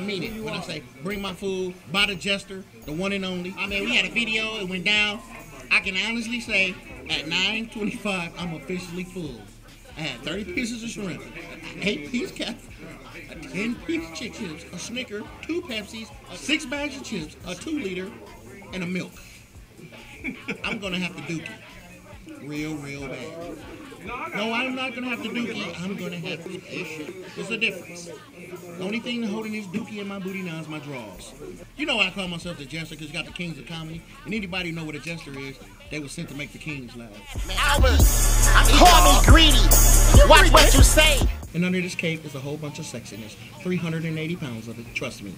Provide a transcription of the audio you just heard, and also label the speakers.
Speaker 1: I mean it. When I say bring my food, by the Jester, the one and only. I mean, we had a video, it went down. I can honestly say at 9.25, I'm officially full. I had 30 pieces of shrimp, 8 piece catfish, a 10 piece chick chips, a Snicker, two Pepsis, six bags of chips, a 2 liter, and a milk. I'm gonna have to it. Real, real bad. No, I'm not gonna have to dookie. I'm gonna have to fish. There's a difference. The only thing holding this dookie in my booty now is my drawers. You know I call myself the jester because you got the kings of comedy. And anybody know what a jester is, they were sent to make the kings laugh.
Speaker 2: i call me greedy. Watch what you say.
Speaker 1: And under this cape is a whole bunch of sexiness. 380 pounds of it, trust me.